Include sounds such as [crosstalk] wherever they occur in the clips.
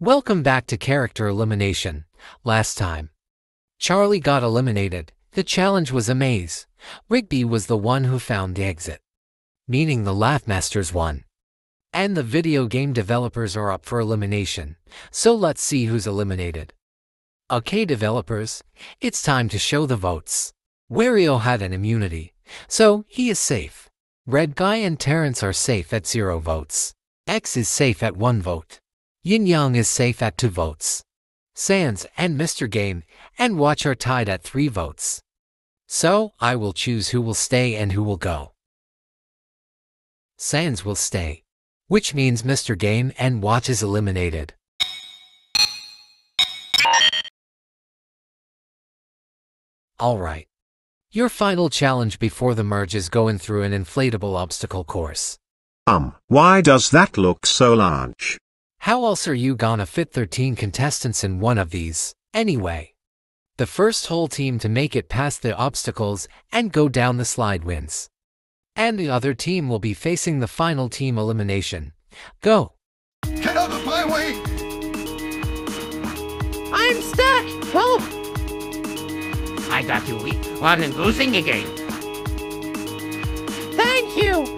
Welcome back to Character Elimination. Last time, Charlie got eliminated. The challenge was a maze. Rigby was the one who found the exit, meaning the Laughmasters won. And the video game developers are up for elimination, so let's see who's eliminated. Okay developers, it's time to show the votes. Wario had an immunity, so he is safe. Red Guy and Terrence are safe at zero votes. X is safe at one vote. Yin Yang is safe at two votes. Sans and Mr. Game and Watch are tied at three votes. So, I will choose who will stay and who will go. Sans will stay, which means Mr. Game and Watch is eliminated. Alright. Your final challenge before the merge is going through an inflatable obstacle course. Um, why does that look so large? How else are you gonna fit 13 contestants in one of these? Anyway, the first whole team to make it past the obstacles and go down the slide wins. And the other team will be facing the final team elimination. Go! Get out of my way! I'm stuck! Help! I got you wasn't losing again. Thank you!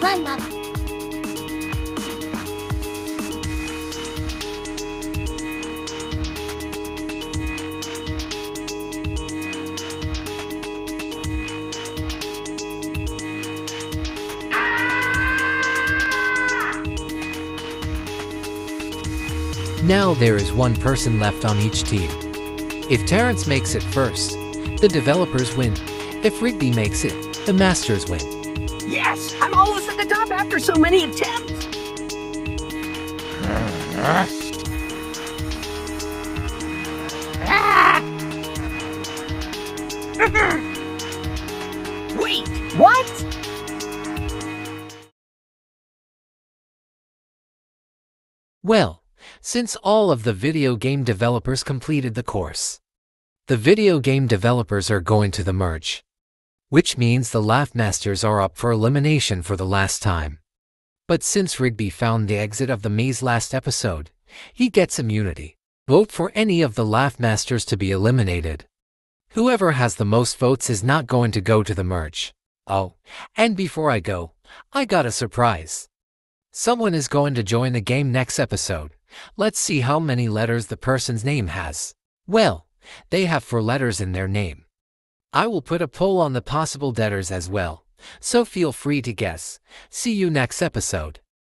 Climb up. Now there is one person left on each team. If Terrence makes it first, the developers win. If Rigby makes it, the masters win. Yes! I'm almost at the top after so many attempts! [laughs] Wait! What? Well, since all of the video game developers completed the course, the video game developers are going to the merge, which means the Laughmasters are up for elimination for the last time. But since Rigby found the exit of the maze last episode, he gets immunity. Vote for any of the Laughmasters to be eliminated. Whoever has the most votes is not going to go to the merge. Oh, and before I go, I got a surprise. Someone is going to join the game next episode. Let's see how many letters the person's name has. Well, they have four letters in their name. I will put a poll on the possible debtors as well, so feel free to guess. See you next episode.